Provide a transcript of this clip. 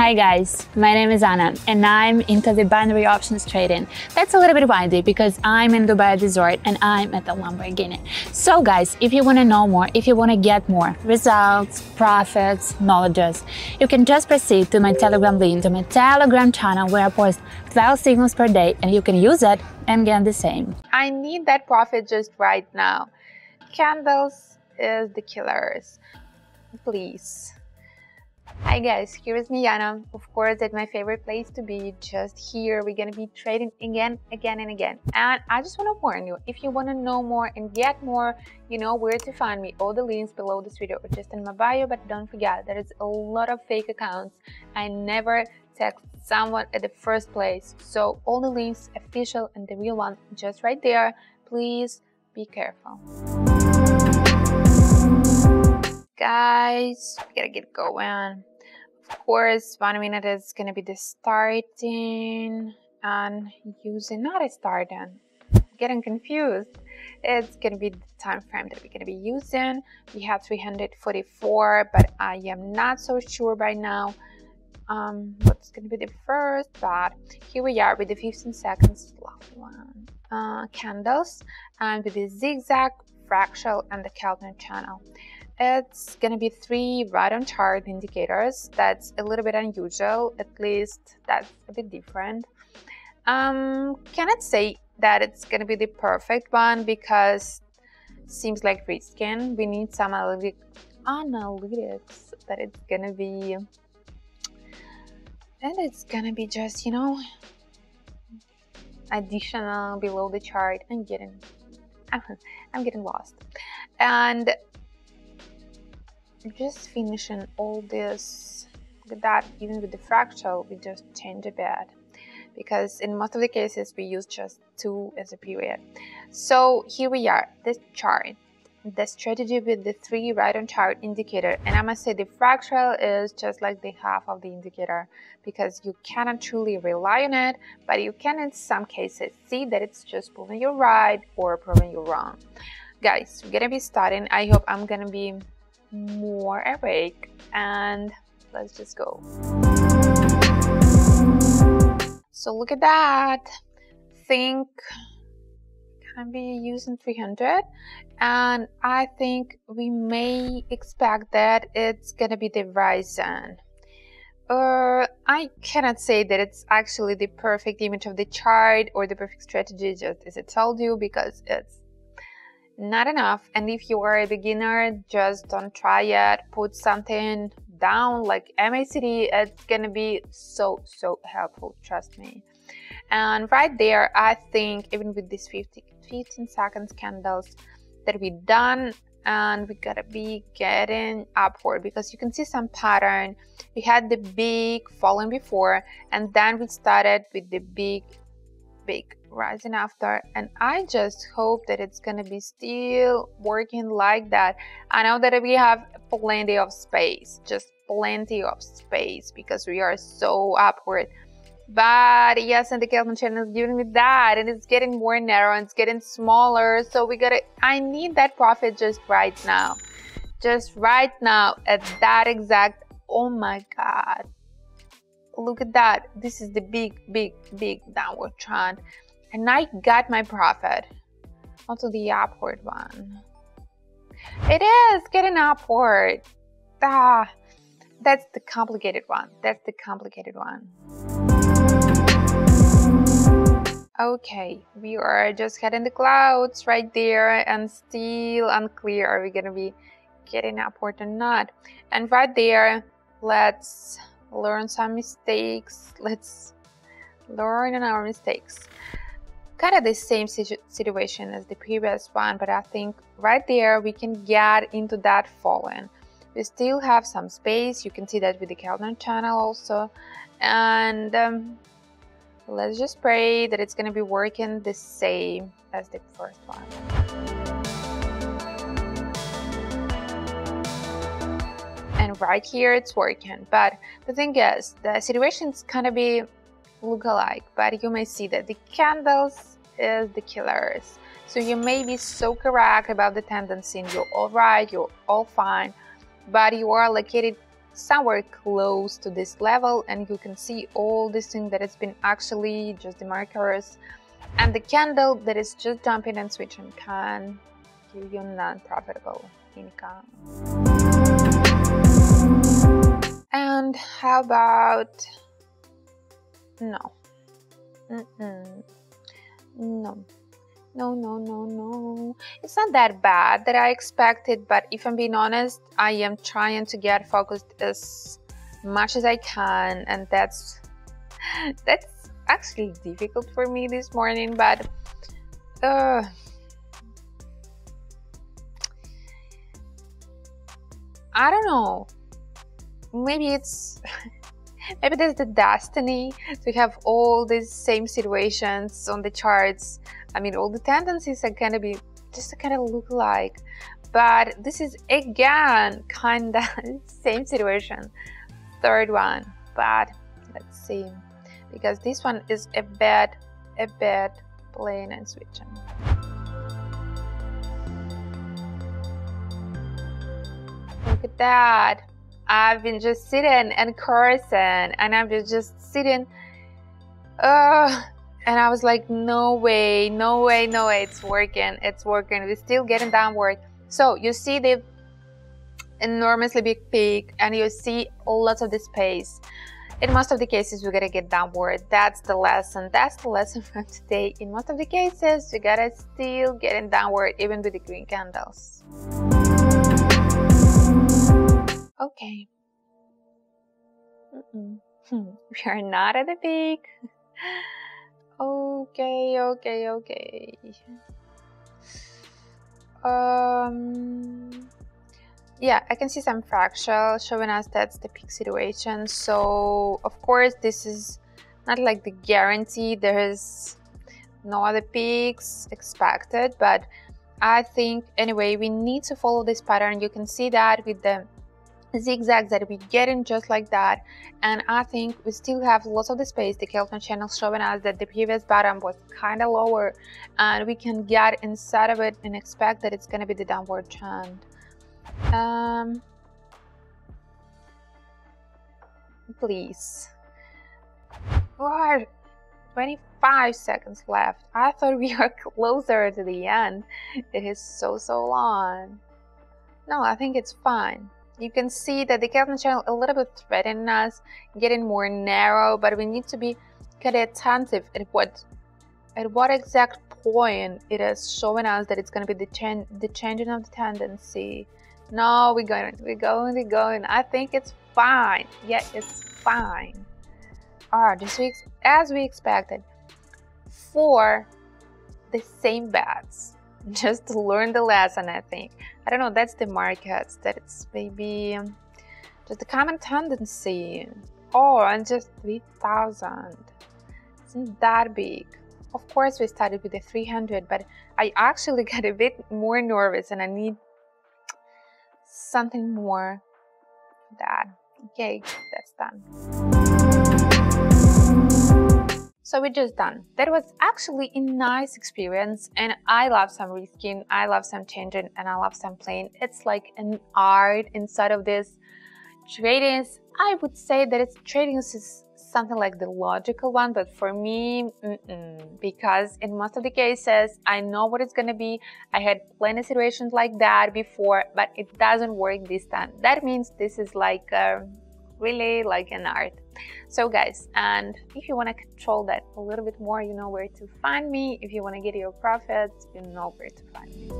Hi guys, my name is Anna and I'm into the binary options trading. That's a little bit windy because I'm in Dubai Resort and I'm at the Lamborghini. So guys, if you want to know more, if you want to get more results, profits, knowledges, you can just proceed to my Telegram link, to my Telegram channel where I post 12 signals per day and you can use it and get the same. I need that profit just right now. Candles is the killers. Please. Hi guys, here is Yana. Of course, at my favorite place to be, just here. We're gonna be trading again, again, and again. And I just wanna warn you, if you wanna know more and get more, you know where to find me. All the links below this video or just in my bio, but don't forget, there is a lot of fake accounts. I never text someone at the first place. So all the links, official and the real one, just right there. Please be careful guys we gotta get going course one minute is gonna be the starting and using not a starting getting confused. It's gonna be the time frame that we're gonna be using. We have 344 but i am not so sure by now um what's gonna be the first but here we are with the 15 seconds lovely one. Uh, candles and with the zigzag fractal and the Keltner channel it's going to be three right on chart indicators. That's a little bit unusual, at least that's a bit different. Um, cannot say that it's going to be the perfect one because seems like risking. We need some analytic, analytics that it's going to be and it's going to be just, you know, additional below the chart. I'm getting I'm getting lost. And just finishing all this that even with the fractal we just change a bit because in most of the cases we use just two as a period. So here we are this chart. The strategy with the three right on chart indicator and i must say the fractal is just like the half of the indicator because you cannot truly rely on it but you can in some cases see that it's just proving you right or proving you wrong. Guys we're gonna be starting. I hope i'm gonna be more awake and let's just go. So look at that. Think can be using 300 and I think we may expect that it's gonna be the Ryzen. Uh, I cannot say that it's actually the perfect image of the chart or the perfect strategy just as I told you because it's not enough. And if you are a beginner, just don't try it. Put something down like MACD. It's gonna be so, so helpful, trust me. And right there, I think even with these 50, 15 seconds candles that we done and we gotta be getting upward because you can see some pattern we had the big falling before and then we started with the big big rising after and I just hope that it's gonna be still working like that. I know that we have plenty of space just plenty of space because we are so upward. But yes and the Keltner channel is giving me that and it's getting more narrow and it's getting smaller so we gotta I need that profit just right now. Just right now at that exact oh my god. Look at that. This is the big big big downward trend and I got my profit. Onto the upward one. It is getting upward. Ah that's the complicated one. That's the complicated one. Okay we are just heading the clouds right there and still unclear. Are we gonna be getting upward or not? And right there let's learn some mistakes. Let's learn on our mistakes. Kind of the same situation as the previous one, but I think right there we can get into that fallen. We still have some space. You can see that with the Keltner channel also. And um, let's just pray that it's going to be working the same as the first one. and right here it's working but the thing is the situations of be look alike but you may see that the candles is the killers so you may be so correct about the tendency and you're all right you're all fine but you are located somewhere close to this level and you can see all this thing that has been actually just the markers and the candle that is just jumping and switching can give you non-profitable income. And how about no? Mm -mm. No. No, no, no, no. It's not that bad that I expected, but if I'm being honest, I am trying to get focused as much as I can, and that's that's actually difficult for me this morning, but uh, I don't know. Maybe it's maybe there's the destiny to have all these same situations on the charts. I mean, all the tendencies are gonna be just kind of look like, but this is again kind of same situation. Third one, but let's see, because this one is a bad, a bad plane and switching. Look at that. I've been just sitting and cursing and I've been just sitting uh and I was like no way no way no way it's working it's working we're still getting downward. So you see the enormously big peak and you see lots of the space. In most of the cases we gotta get downward. That's the lesson that's the lesson from today. In most of the cases we gotta still getting downward even with the green candles Okay. Mm -mm. We are not at the peak. okay, okay, okay. Um, yeah, I can see some fractal showing us that's the peak situation. So, of course, this is not like the guarantee. There is no other peaks expected, but I think anyway, we need to follow this pattern. You can see that with the zigzags that we get in just like that. And I think we still have lots of the space. The Keltner channel showing us that the previous bottom was kind of lower and we can get inside of it and expect that it's going to be the downward trend. Um please. What 25 seconds left. I thought we are closer to the end. It is so so long. No I think it's fine you can see that the Keltner channel a little bit threatening us, getting more narrow, but we need to be kind of attentive at what at what exact point it is showing us that it's going to be the, change the changing of the tendency. No, we're going, we're going, we're going. I think it's fine. Yeah, it's fine. Alright, just we, as we expected, for the same bets just to learn the lesson i think. I don't know that's the market, that it's maybe just a common tendency. Oh and just 3000 isn't that big. Of course we started with the 300 but i actually got a bit more nervous and i need something more that. Okay that's done so we're just done. That was actually a nice experience and I love some reskin, I love some changing and I love some playing. It's like an art inside of this. Trading, I would say that it's trading is something like the logical one, but for me, mm -mm, because in most of the cases, I know what it's gonna be. I had plenty of situations like that before, but it doesn't work this time. That means this is like uh, really like an art. So guys, and if you want to control that a little bit more, you know where to find me. If you want to get your profits, you know where to find me.